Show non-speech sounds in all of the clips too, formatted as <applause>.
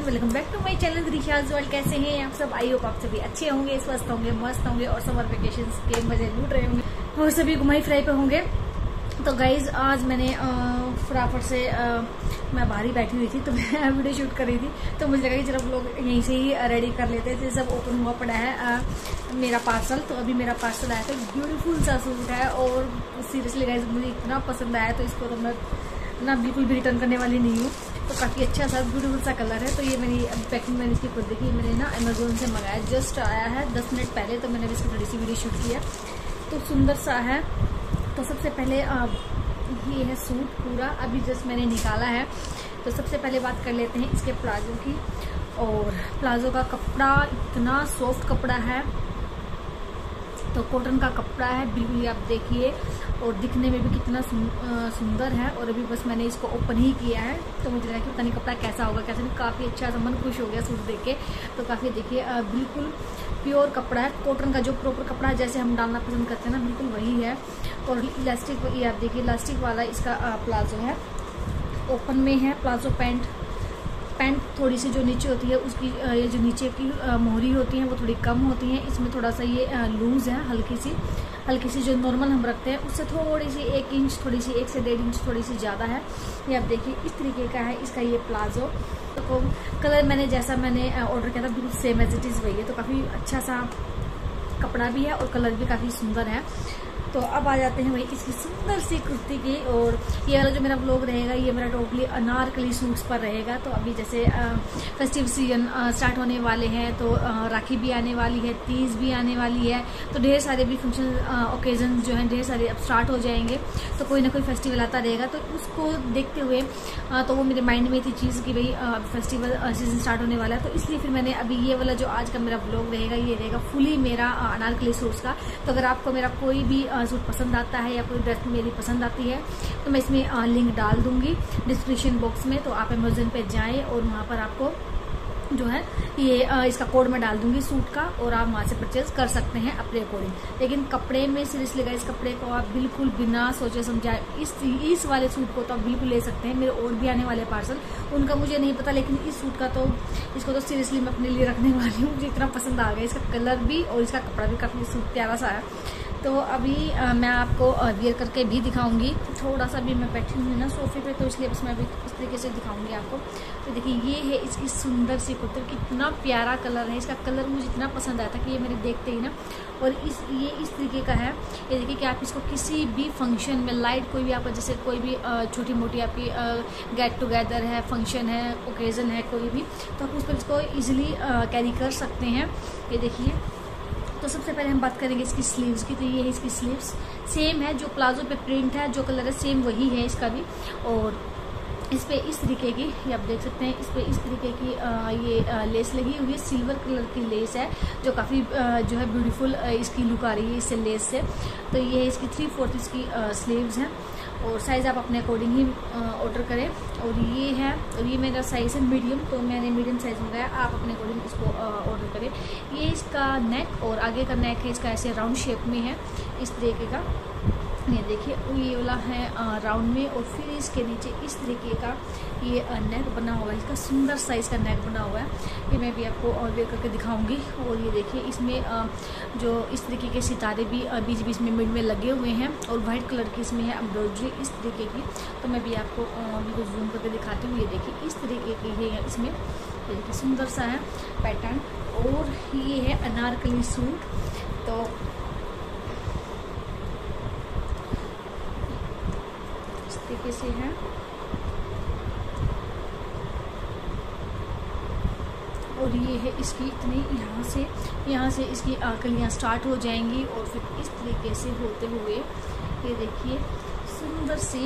Welcome back to my channel कैसे हैं? आप सब आई होप आप सभी अच्छे होंगे, स्वस्थ होंगे, मस्त होंगे और समर वेकेशन के मज़े लूट रहे होंगे और सभी घुमाई फ्राई पे होंगे। तो गाइज़ आज मैंने फटाफट से आ, मैं बाहर ही बैठी हुई थी तो मैं <laughs> वीडियो शूट कर रही थी तो मुझे लगा कि जब लोग यहीं से ही रेडी कर लेते थे सब ओपन हुआ पड़ा है आ, मेरा पार्सल तो अभी मेरा पार्सल आया था ब्यूटीफुल सा सूट है और सीरियसली गाइज़ मुझे इतना पसंद आया तो इसको तो मैं ना बिल्कुल भी रिटर्न करने वाली नहीं हूँ तो काफ़ी अच्छा सा ब्यूटीफुल सा कलर है तो ये मेरी पैकिंग मैंने इसकी खुद देखी मैंने ना अमेजोन से मंगाया जस्ट आया है दस मिनट पहले तो मैंने इसकी थोड़ी सी वीडियो शूट किया तो सुंदर सा है तो सबसे पहले ये है सूट पूरा। अभी जस्ट मैंने निकाला है। तो सबसे पहले बात कर लेते हैं इसके प्लाजो की। और प्लाजो का कपड़ा इतना सॉफ्ट कपड़ा है। तो कॉटन का कपड़ा है, बिल्कुल आप देखिए। और दिखने में भी कितना सुंदर है। और अभी बस मैंने इसको ओपन ही किया है। तो मुझे लगा कि पता नहीं कपड़ा कैसा होगा, कैसा नहीं। काफ़ी अच्छा सा मन खुश हो गया सूट देख के। तो काफ़ी देखिए बिल्कुल प्योर कपड़ा है। कॉटन का जो प्रॉपर कपड़ा है, जैसे हम डालना पसंद करते हैं ना, बिल्कुल वही है। और इलास्टिक ये आप देखिए इलास्टिक वाला इसका प्लाजो है। ओपन में है प्लाजो पैंट पैंट थोड़ी सी जो नीचे होती है, उसकी ये जो नीचे की मोहरी होती है, वो थोड़ी कम होती है। इसमें थोड़ा सा ये लूज़ है, हल्की सी। हल्की सी जो नॉर्मल हम रखते हैं, उससे थोड़ी सी एक इंच, थोड़ी सी एक से डेढ़ इंच थोड़ी सी ज़्यादा है। ये आप देखिए, इस तरीके का है इसका ये प्लाजो। तो कलर मैंने जैसा मैंने ऑर्डर किया था, बिल्कुल सेम एज इट इज़ वही है। तो काफ़ी अच्छा सा कपड़ा भी है और कलर भी काफ़ी सुंदर है। तो अब आ जाते हैं वही इसकी सुंदर सी कुर्ती की और ये वाला जो मेरा ब्लॉग रहेगा ये मेरा टोटली अनारकली सूट्स पर रहेगा। तो अभी जैसे फेस्टिव सीज़न स्टार्ट होने वाले हैं तो राखी भी आने वाली है तीज भी आने वाली है। तो ढेर सारे भी फ़ंक्शन ओकेजन जो हैं ढेर सारे अब स्टार्ट हो जाएँगे। तो कोई ना कोई फेस्टिवल आता रहेगा। तो उसको देखते हुए आ, तो वो मेरे माइंड में थी चीज़ कि भाई फेस्टिवल सीज़न स्टार्ट होने वाला है। तो इसलिए फिर मैंने अभी ये वाला जो आज का मेरा ब्लॉग रहेगा ये रहेगा फुली मेरा अनारकली सूट्स का। तो अगर आपको मेरा कोई भी सूट पसंद आता है या कोई ड्रेस मेरी पसंद आती है तो मैं इसमें लिंक डाल दूँगी डिस्क्रिप्शन बॉक्स में तो आप अमेजोन पे जाएँ और वहाँ पर आपको जो है, ये इसका कोड मैं डाल दूँगी सूट का और आप वहाँ से परचेज कर सकते हैं अपने अकॉर्डिंग लेकिन कपड़े में सीरियसली इस कपड़े को आप बिल्कुल बिना सोचे समझाए, इस इस वाले सूट को तो आप बिल्कुल ले सकते हैं, मेरे और भी आने वाले पार्सल उनका मुझे नहीं पता, लेकिन इस सूट का तो इसको तो सीरियसली मैं अपने लिए रखने वाली हूँ, मुझे इतना पसंद आ गया, इसका कलर भी और इसका कपड़ा भी काफ़ी सूट प्यारा सा है। तो अभी आ, मैं आपको वियर करके भी दिखाऊँगी। थोड़ा सा भी मैं बैठी हुई ना सोफे पे तो इसलिए बस मैं अभी इस तरीके से दिखाऊँगी आपको। तो देखिए ये है इसकी सुंदर सी कुर्ती कितना प्यारा कलर है। इसका कलर मुझे इतना पसंद आया था कि ये मेरे देखते ही ना। और इस ये इस तरीके का है। ये देखिए कि आप इसको किसी भी फ़ंक्शन में लाइट कोई भी आप जैसे कोई भी छोटी मोटी आपकी गेट टुगेदर है फ़ंक्शन है ओकेज़न है कोई भी तो आप उस पर इसको ईजिली कैरी कर सकते हैं। ये देखिए। तो सबसे पहले हम बात करेंगे इसकी स्लीव्स की तो ये है इसकी स्लीव्स सेम है जो प्लाजो पे प्रिंट है जो कलर है सेम वही है इसका भी। और इस पर इस तरीके की ये आप देख सकते हैं इस पर इस तरीके की आ, ये आ, लेस लगी हुई है। सिल्वर कलर की लेस है जो काफ़ी जो है ब्यूटीफुल इसकी लुक आ रही है इससे लेस से। तो ये है इसकी थ्री फोर्थ इसकी स्लीव्स हैं। और साइज़ आप अपने अकॉर्डिंग ही ऑर्डर करें। और ये है, और ये मेरा साइज़ है मीडियम तो मैंने मीडियम साइज़ मंगाया, आप अपने अकॉर्डिंग इसको ऑर्डर करें। ये इसका नेक और आगे का नेक है, इसका ऐसे राउंड शेप में है, इस तरीके का। ये देखिए ये वाला है राउंड में। और फिर इसके नीचे इस तरीके का ये नेक बना हुआ है। इसका सुंदर साइज़ का नेक बना हुआ है। ये मैं भी आपको और वेयर करके दिखाऊँगी। और ये देखिए, इसमें जो इस तरीके के सितारे भी बीच बीच में मिड में लगे हुए हैं और वाइट कलर की इसमें है एम्ब्रॉयड्री इस तरीके की। तो मैं भी आपको बिल्कुल जूम करके दिखाती हूँ। ये देखिए, इस तरीके की है इसमें। देखिए, सुंदर सा है पैटर्न और ये है अनारकली सूट। तो तरीके से है। और ये है इसकी इतनी, यहाँ से यहाँ से इसकी आकलियाँ स्टार्ट हो जाएँगी और फिर इस तरीके से होते हुए, ये देखिए, सुंदर सी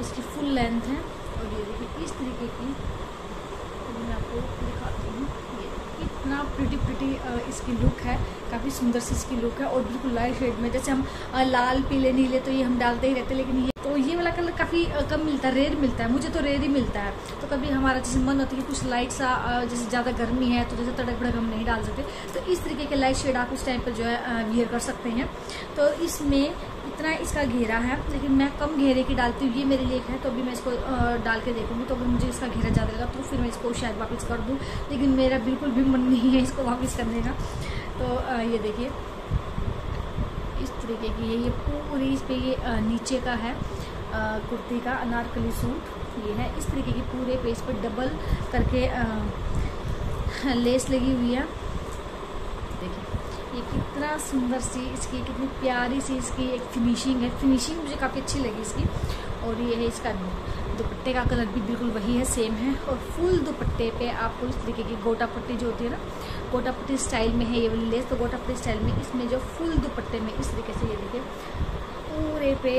इसकी फुल लेंथ है। और ये देखिए, इस तरीके की तो मैं आपको दिखाती हूँ, ये इतना प्रिटी प्रिटी इसकी लुक है। काफ़ी सुंदर सी इसकी लुक है और बिल्कुल लाइट शेड में, जैसे हम लाल, पीले, नीले तो ये हम डालते ही रहते लेकिन ये तो ये वाला कलर काफ़ी कम मिलता है रेयर मिलता है, मुझे तो रेयर ही मिलता है। तो कभी हमारा जैसे मन होता है कि कुछ लाइट सा जैसे ज़्यादा गर्मी है तो जैसे तड़क भड़क हम नहीं डाल सकते तो इस तरीके के लाइट शेड आप उस टाइम पर जो है वियर कर सकते हैं। तो इसमें इतना इसका घेरा है, लेकिन मैं कम घेरे की डालती हूँ, ये मेरे लिए है तो अभी मैं इसको डाल के देखूँगी तो अगर मुझे इसका घेरा ज़्यादा लगा तो फिर मैं इसको शायद वापस कर दूँ, लेकिन मेरा बिल्कुल भी मन नहीं है इसको वापस करने का। तो ये देखिए। इस तरीके की ये पूरी इस पर ये नीचे का है। कुर्ती का अनारकली सूट। ये है। इस तरीके की पूरे पेज पर डबल करके आ, लेस लगी हुई है। देखिए ये कितना सुंदर सी इसकी कितनी प्यारी सी इसकी एक फिनिशिंग है। फिनिशिंग मुझे काफ़ी अच्छी लगी इसकी। और ये है इसका दुपट्टे का कलर भी बिल्कुल वही है सेम है। और फुल दुपट्टे पे आपको इस तरीके की गोटा पट्टी जो होती है ना गोटा पट्टी स्टाइल में है ये वाली लेस तो गोटा पट्टी स्टाइल में इसमें जो फुल दुपट्टे में इस तरीके से ये देखिए पूरे पे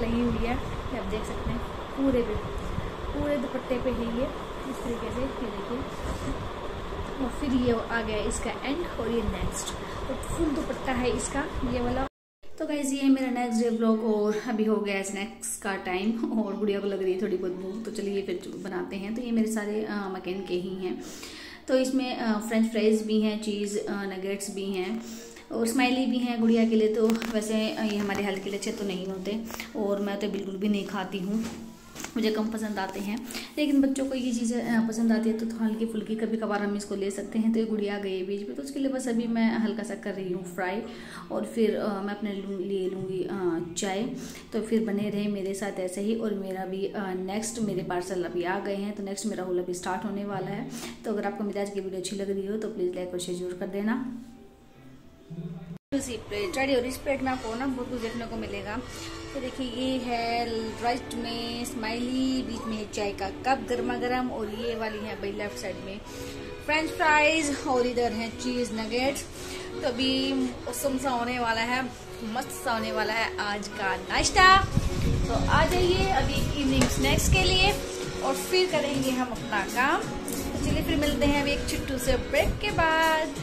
लगी हुई है आप देख सकते हैं, पूरे पे, पूरे दुपट्टे पे है ये, इस तरीके से, ये देखिए। और फिर ये आ गया इसका एंड और ये नेक्स्ट तो फुल दुपट्टा है इसका, ये वाला। तो गाइज़ ये मेरा नेक्स्ट डे ब्लॉग और अभी हो गया स्नैक्स का टाइम और गुड़िया को लग रही है थोड़ी बहुत भूख तो चलिए फिर बनाते हैं। तो ये मेरे सारे मकैन के ही हैं। तो इसमें फ्रेंच फ्राइज भी हैं चीज़ नगेट्स भी हैं। और स्माइली भी हैं गुड़िया के लिए तो वैसे ये हमारे हेल्थ के लिए अच्छे तो नहीं होते और मैं तो बिल्कुल भी नहीं खाती हूँ। मुझे कम पसंद आते हैं। लेकिन बच्चों को ये चीज़ें पसंद आती है तो, तो हल्की फुल्की कभी कभार हम इसको ले सकते हैं। तो ये गुड़िया गई बीच में तो उसके लिए बस अभी मैं हल्का सा कर रही हूँ फ्राई और फिर आ, मैं अपने लिए लूँगी चाय। तो फिर बने रहे मेरे साथ ऐसे ही और मेरा भी आ, नेक्स्ट मेरे पार्सल अभी आ गए हैं तो नेक्स्ट मेरा होल अभी स्टार्ट होने वाला है। तो अगर आपको मेरी आज की वीडियो अच्छी लग रही हो तो प्लीज़ लाइक और शेयर ज़रूर कर देना। रेडी प्लेट में आपको ना बहुत कुछ देखने को मिलेगा। तो देखिए, ये है राइट में स्माइली, बीच में है चाय का कप गर्मा गर्म और ये वाली है भाई लेफ़्ट साइड में। फ्रेंच फ्राइज और इधर है चीज़ नगेट्स। तो अभी मौसम सा होने वाला है, मस्त सा होने वाला है आज का नाश्ता। तो आ जाइए अभी इवनिंग स्नैक्स के लिए और फिर करेंगे हम अपना काम। तो चलिए फिर मिलते हैं अभी एक छुट्टू से ब्रेक के बाद।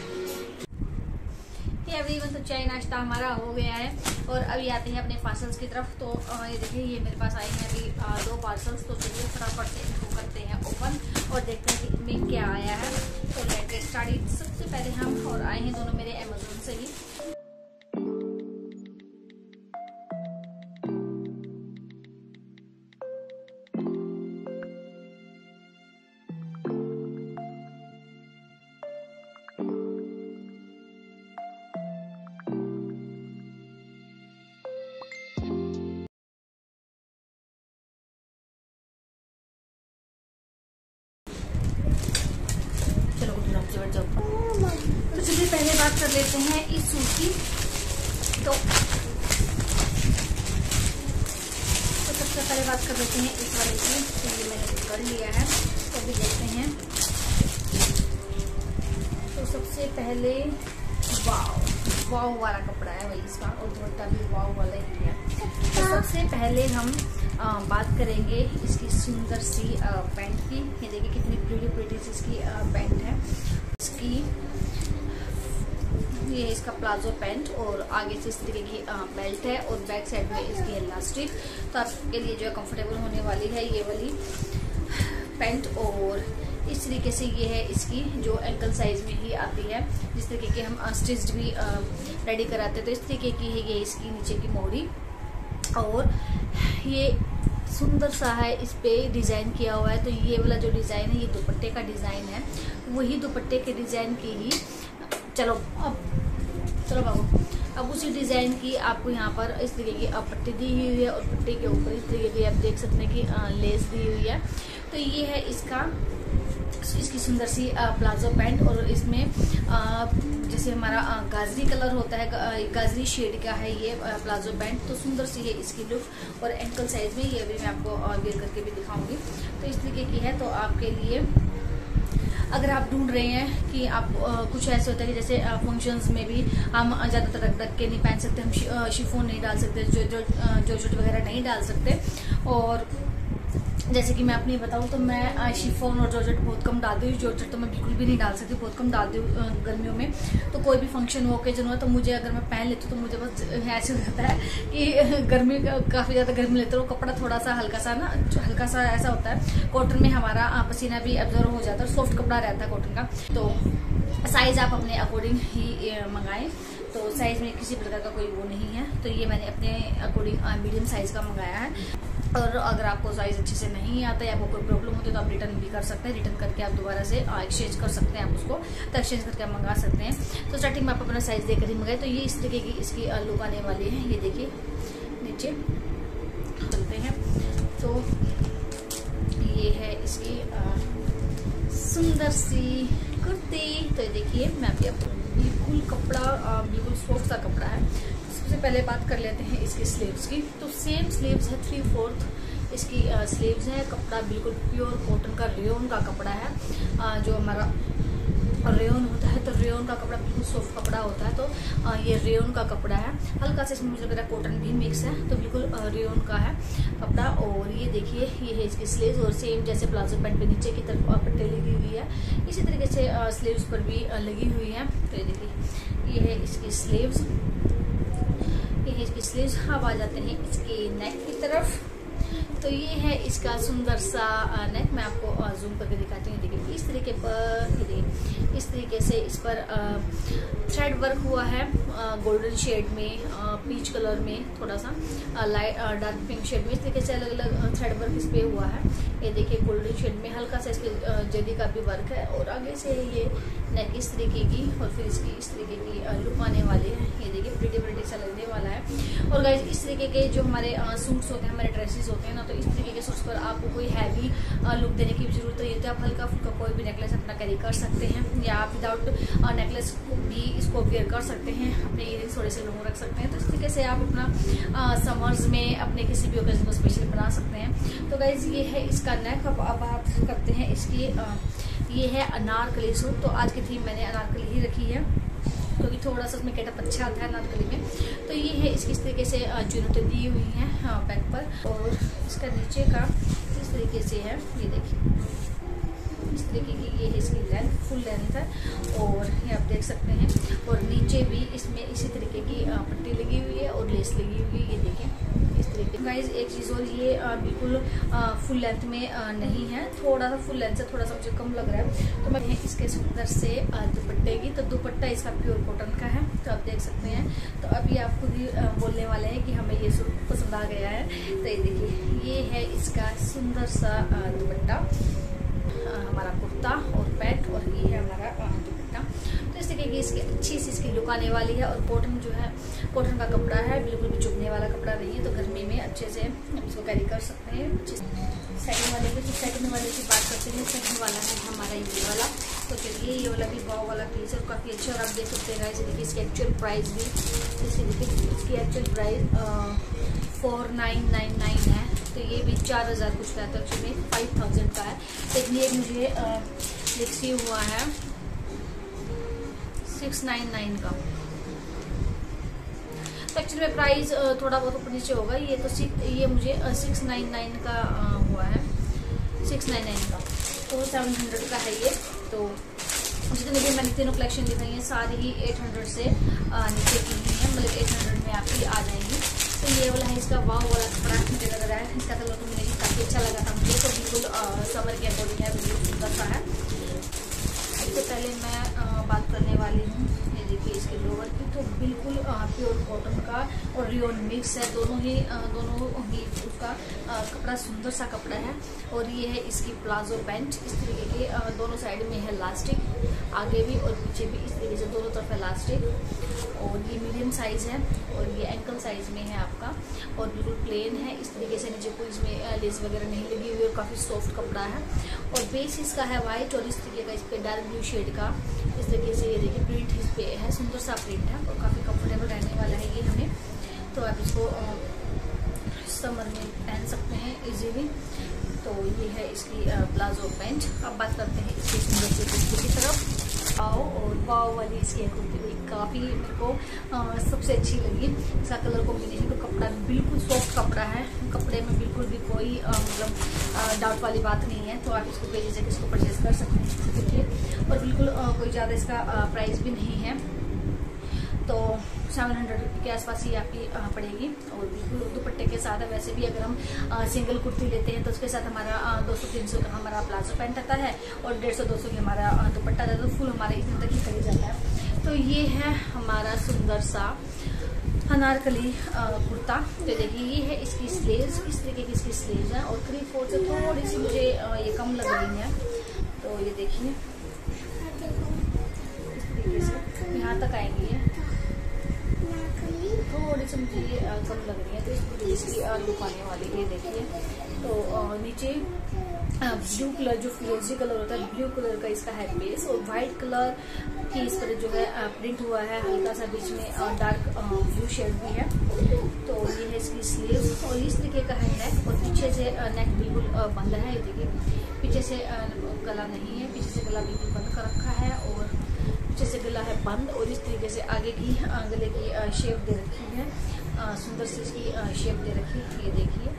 अभी तो चाय नाश्ता हमारा हो गया है और अभी आते हैं अपने पार्सल्स की तरफ़। तो ये देखिए, ये मेरे पास आए हैं अभी दो पार्सल्स तो चलिए फटाफट से इनको करते हैं ओपन और देखते हैं कि इनमें क्या आया है। तो लेटेस्ट स्टार्ट सबसे पहले हम और आए हैं दोनों मेरे अमेजोन से ही। वाव वाला कपड़ा है वही इसका और दुपट्टा भी वाव वाला ही है। तो सबसे पहले हम आ, बात करेंगे इसकी सुंदर सी पैंट की। ये देखिए कितनी प्रीटी प्रीटी सी इसकी पैंट है। इसकी ये इसका प्लाजो पैंट और आगे से इस तरीके की बेल्ट है और बैक साइड में इसकी इलास्टिक। तो आपके लिए जो है कंफर्टेबल होने वाली है ये वाली पैंट और इस तरीके से ये है इसकी जो एंकल साइज़ में ही आती है। जिस तरीके की हम स्टिच्ड भी रेडी कराते हैं तो इस तरीके की है ये इसकी नीचे की मोड़ी। और ये सुंदर सा है, इस पे डिज़ाइन किया हुआ है। तो ये वाला जो डिज़ाइन है, ये दुपट्टे का डिज़ाइन है। वही दुपट्टे के डिज़ाइन की ही, चलो, अब, चलो बाबू, अब उसी डिज़ाइन की आपको यहाँ पर इस तरीके की पट्टी दी हुई है और पट्टी के ऊपर इस तरीके की आप देख सकते हैं कि लेस दी हुई है। तो ये है इसका इसकी सुंदर सी प्लाजो पैंट और इसमें जैसे हमारा गाजरी कलर होता है गाजरी शेड का है ये प्लाजो पैंट तो सुंदर सी है इसकी लुक और एंकल साइज़ में ये भी मैं आपको वेयर करके भी दिखाऊँगी। तो इस तरीके की है तो आपके लिए अगर आप ढूंढ रहे हैं कि आप आ, कुछ ऐसे होता है कि जैसे फ़ंक्शंस में भी हम ज़्यादातर रख रख के नहीं पहन सकते हम शिफोन नहीं डाल सकते जो जो जो वगैरह नहीं डाल सकते और जैसे कि मैं अपनी बताऊँ तो मैं शिफोन और जॉर्जेट बहुत कम डालती हूँ। जॉर्जेट तो मैं बिल्कुल भी नहीं डाल सकती, बहुत कम डालती हूँ गर्मियों में। तो कोई भी फ़ंक्शन हो ओकेजन हो तो मुझे अगर मैं पहन लेती हूँ तो मुझे बस ऐसे हो जाता है कि <laughs> गर्मी काफ़ी ज़्यादा गर्मी लेते हो कपड़ा थोड़ा सा हल्का सा ना हल्का सा ऐसा होता है कॉटन में हमारा पसीना भी एब्जॉर्व हो जाता है सॉफ्ट कपड़ा रहता है कॉटन का। तो साइज़ आप अपने अकॉर्डिंग ही मंगाएँ। तो साइज़ में किसी प्रकार का कोई वो नहीं है। तो ये मैंने अपने अकॉर्डिंग मीडियम साइज़ का मंगाया है। और अगर आपको साइज़ अच्छे से नहीं आता या आपको कोई प्रॉब्लम होती है तो आप रिटर्न भी कर सकते हैं। रिटर्न करके आप दोबारा से एक्सचेंज कर सकते हैं आप उसको। तो एक्सचेंज करके आप मंगा सकते हैं। तो स्टार्टिंग में आप अपना साइज़ देकर ही मंगाए। तो ये इस तरीके की इसकी लुक आने वाली है। ये देखिए, नीचे चलते हैं। तो ये है इसकी सुंदर सी कुर्ती। तो देखिए, मैं अभी आपको बिल्कुल कपड़ा बिल्कुल सॉफ्ट सा कपड़ा है। सबसे पहले बात कर लेते हैं इसकी स्लीव्स की। तो सेम स्लीव्स है थ्री फोर्थ इसकी स्लीव्स है। कपड़ा बिल्कुल प्योर कॉटन का रेन का कपड़ा है। जो हमारा रेन होता है तो रेन का कपड़ा बिल्कुल सॉफ्ट कपड़ा होता है तो ये रेन का कपड़ा है। हल्का से इसमें मुझे लग रहा है कॉटन भी मिक्स है तो बिल्कुल रेन का है कपड़ा। और ये देखिए, ये है इसकी स्लीव्स और सेम जैसे प्लाजो पैंट पे नीचे की तरफ़ पट्टे लगी हुई है। इसी तरीके से स्लीव्स पर भी लगी हुई है। तो ये देखिए, ये है इसकी स्लीव्स ये है इसकी स्लीव्स अब आ जाते हैं इसके नेक की तरफ़। तो ये है इसका सुंदर सा नेक। मैं आपको जूम करके दिखाती हूँ। देखिए, इस तरीके पर इस तरीके से इस पर थ्रेड वर्क हुआ है गोल्डन शेड में पीच कलर में, थोड़ा सा लाइट डार्क पिंक शेड में। इस तरीके से अलग अलग थ्रेड वर्क इस पर हुआ है। ये देखिए गोल्डन शेड में हल्का सा इसके जदी का भी वर्क है और आगे से ये नेक इस तरीके की और फिर इसकी इस तरीके की लुक आने वाली है। ये देखिए प्रिटी प्रिटी सा लगने वाला है। और इस तरीके के जो हमारे सूट्स होते हैं, हमारे ड्रेसेस होते हैं ना तो इस तरीके के सूट्स पर आपको कोई हैवी लुक देने की ज़रूरत नहीं होती आप हल्का फुल्का कोई भी नेकलेस अपना कैरी कर सकते हैं, या आप विदाउट नेकलेस भी इसको वेयर कर सकते हैं, अपने इयर थोड़े से लॉन्ग रख सकते हैं। तो इस तरीके से आप अपना समर्स में अपने किसी भी ओकेजन को स्पेशल बना सकते हैं। तो गाइज़ ये है इसका नेक अब आप करते हैं इसकी ये है अनारकली सूट तो आज की थीम मैंने अनारकली ही रखी है। क्योंकि तो थोड़ा सा उसमें गेटअप अच्छा आता है अनारकली में। तो ये है इस किस तरीके से चुनौतें दी हुई हैं बैक हाँ, पर। और इसका नीचे का इस तरीके से है ये देखिए। इस तरीके की ये है इसकी लेंथ फुल लेंथ है और ये आप देख सकते हैं। और नीचे भी इसमें इसी तरीके की पट्टी लगी हुई है और लेस लगी हुई है, ये देखें। इस तरीके गाइज़ एक चीज़ और ये बिल्कुल फुल लेंथ में नहीं है। थोड़ा सा फुल लेंथ से थोड़ा सा मुझे कम लग रहा है। तो मैं इसके सुंदर से दुपट्टे की तो दुपट्टा इसका प्योर कॉटन का है। तो आप देख सकते हैं। तो अभी आप खुद ही बोलने वाले हैं कि हमें ये सूट पसंद आ गया है। तो ये देखिए, ये है इसका सुंदर सा दुपट्टा। हमारा कुर्ता और पैंट और ये है हमारा दुपट्टा। तो इस तरीके की इसकी अच्छी सी इसकी लुक आने वाली है और कॉटन जो है कॉटन का कपड़ा है, बिल्कुल भी चुभने वाला कपड़ा नहीं है तो गर्मी में अच्छे से हम इसको कैरी कर सकते हैं। सेकंड वाले की सेकंड वाले की बात करते हैं सेकंड वाला है हमारा ये वाला। तो चलिए, ये वाला भी बाव वाला पीस है काफ़ी अच्छा और आप देख सकते हैं इसे देखिए इसकी एक्चुअल प्राइस भी, इसे देखिए इसकी actual price four nine nine nine है। तो ये भी चार हज़ार कुछ का है तो एक्चुअली फाइव थाउज़ेंड का है। लेकिन ये मुझे लिखी हुआ है सिक्स नाइन नाइन का। तो एक्चुअली में प्राइस थोड़ा बहुत ऊपर नीचे होगा। ये तो ये मुझे सिक्स नाइन नाइन का हुआ है। सिक्स नाइन नाइन का। तो सेवन हंड्रेड का है ये। तो जितने भी मैंने तीनों कलेक्शन दिखाई हैं सारी ही एट हंड्रेड से नीचे की ही। है मतलब एट हंड्रेड में आपकी आ जाएँगी। तो ये वाला है इसका। वाव वाला कपड़ा मुझे लग रहा है। इसका कलर तो मुझे काफ़ी अच्छा लगा था। मुझे तो बिल्कुल समर के अकॉर्डिंग है बिल्कुल सुंदर सा है इससे पहले मैं बात करने वाली हूँ। देखिए इसके लोअर की तो बिल्कुल प्योर कॉटन का और रियोन मिक्स है। दोनों ही दोनों ही उसका कपड़ा सुंदर सा कपड़ा है और ये है इसकी प्लाजो पैंट। इस तरीके के दोनों साइड में है लास्टिक आगे भी और पीछे भी इस तरीके से दोनों तरफ़ है लास्टिक और ये मीडियम साइज़ है और ये एंकल साइज़ में है आपका। और बिल्कुल प्लेन है, इस तरीके से नीचे कोई इसमें लेस वगैरह नहीं लगी हुई और काफ़ी सॉफ्ट कपड़ा है। और बेस इसका है वाइट और इस तरीके का इस पर डार्क ब्लू शेड का। तरीके से ये देखिए प्रिंट इस पे है, सुंदर सा प्रिंट है, और काफ़ी कंफर्टेबल रहने वाला है ये हमें। तो आप इसको समर में पहन सकते हैं इजीली तो ये है इसकी प्लाजो पेंट अब बात करते हैं इसकी सुंदर से तरफ़। आओ वाव वाली इसकी कुर्ती हुई काफ़ी मेरे को सबसे अच्छी लगी। इसका कलर कॉम्बिनेशन तो कपड़ा बिल्कुल सॉफ्ट कपड़ा है। कपड़े में बिल्कुल भी कोई मतलब डाउट वाली बात नहीं है। तो आप इसको से इसको परचेज कर सकते हैं। और बिल्कुल कोई ज़्यादा इसका प्राइस भी नहीं है। तो सेवन हंड्रेड के आसपास ही आपकी पड़ेगी और दुपट्टे के साथ वैसे भी अगर हम सिंगल कुर्ती लेते हैं तो उसके साथ हमारा दो सौ, तीन सौ का हमारा प्लाजो पैंट आता है और डेढ़ सौ, दो सौ की हमारा दुपट्टा आता है। तो फुल हमारे इतने तक ही खरीद जाता है। तो ये है हमारा सुंदर सा अनारकली कुर्ता। तो देखिए, ये है इसकी स्लीव्स इस तरीके की इसकी स्लीव्स है और थ्री फोर से थोड़ी सी मुझे ये कम लग रही है। तो ये देखिए। यहाँ तक आएँगी है थोड़ी सी मुझे कम लग रही है तो इसकी लुक आने वाली है देखिए। तो नीचे ब्लू कलर, जो फिरोजी कलर होता है, ब्लू कलर का इसका है बेस और व्हाइट कलर की इस पर जो है प्रिंट हुआ है, हल्का सा बीच में डार्क ब्लू शेड भी है। तो ये है इसकी स्लीव और इस तरीके का है नेक और पीछे से नेक बिल्कुल बंद है। देखिए, पीछे से गला नहीं है, पीछे से गला बिल्कुल बंद कर रखा है, और पीछे से गला है बंद और इस तरीके से आगे की गले की शेप दे रखी है। सुंदर सी इसकी शेप दे रखी है। ये देखिए।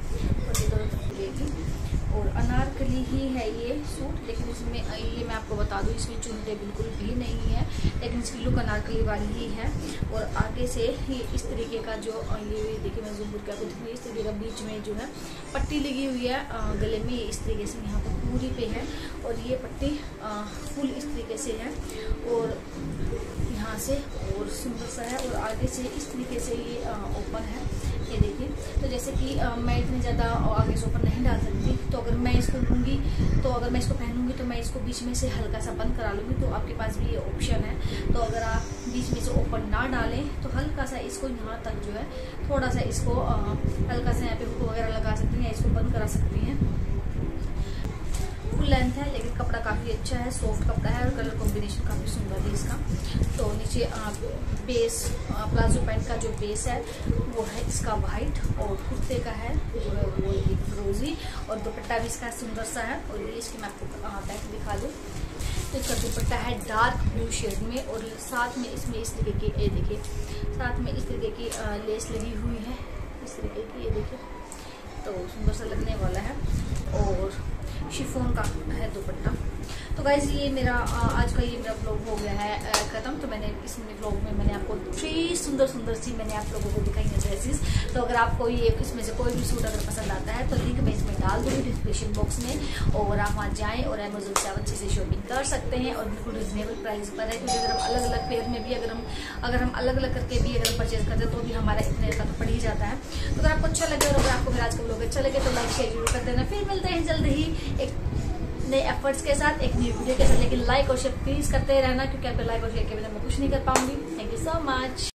और ये दोनों तरफ़ देगी और अनारकली ही है ये सूट, लेकिन इसमें ये मैं आपको बता दूँ, इसमें चुनटे बिल्कुल भी नहीं है, लेकिन इसकी लुक अनारकली वाली ही है। और आगे से ये इस तरीके का जो ये देखिए मैं जूम करके आपको दिखूँ इस तरीके का बीच में जो है पट्टी लगी हुई है गले में, इस तरीके से यहाँ पर पूरी पे है। और ये पट्टी फुल इस तरीके से है। और यहाँ से और सुंदर सा है, और आगे से इस तरीके से ये ओपन है। ये देखिए तो जैसे कि मैं इतनी ज़्यादा आगे से ऊपर नहीं डाल सकती तो अगर मैं इसको लूँगी तो अगर मैं इसको पहनूँगी तो मैं इसको बीच में से हल्का सा बंद करा लूँगी तो आपके पास भी ये ऑप्शन है। तो अगर आप बीच में से ओपन ना डालें तो हल्का सा इसको यहाँ तक जो है, थोड़ा सा इसको हल्का सा यहाँ पे हुक वगैरह लगा सकती हैं इसको बंद करा सकती हैं। फुल लेंथ है, लेकिन कपड़ा काफ़ी अच्छा है सॉफ्ट कपड़ा है और कलर कॉम्बिनेशन काफ़ी सुंदर है इसका। तो नीचे बेस प्लाजो पैंट का जो बेस है, वो है इसका वाइट और कुर्ते का है, वो रोजी और दुपट्टा भी इसका सुंदर सा है। और ये इसकी मैं आपको बैक दिखा दूँ। तो इसका दुपट्टा है डार्क ब्लू शेड में और साथ में इसमें इस तरीके की, ये देखिए, साथ में इस तरीके की लेस लगी हुई है। इस तरीके की, ये देखिए तो सुंदर सा लगने वाला है। और शिफोन का है दुपट्टा। तो गाइज़ ये मेरा आज का ये मेरा ब्लॉग हो गया है। तो मैंने ब्लॉग में मैंने आपको थ्री सुंदर सुंदर सी मैंने आप लोगों को दिखाई है ड्रेसेस तो अगर आपको ये इसमें से कोई भी सूट अगर पसंद आता है तो लिंक मैं इसमें डाल दूँगी डिस्क्रिप्शन बॉक्स में। और आप वहाँ जाएँ और अमेजोन से आप अच्छे से शॉपिंग कर सकते हैं और बिल्कुल रिजनेबल प्राइस पर है। क्योंकि अगर हम अलग अलग पेयर में भी अगर हम अगर हम अलग अलग करके भी अगर परचेज करते हैं तो भी हमारा इतने का तो पड़ ही जाता है। तो अगर आपको अच्छा लगे और अगर आपको मेरा आज का ब्लॉग अच्छा लगे तो लाइक शेयर ज़रूर कर देना। फिर मिलते हैं जल्द ही एक नए एफर्ट्स के साथ एक न्यू वीडियो के साथ। लेकिन लाइक और शेयर प्लीज़ करते रहना, क्योंकि आपको लाइक और शेयर के बिना मैं कुछ नहीं कर पाऊँगी। Thank you so much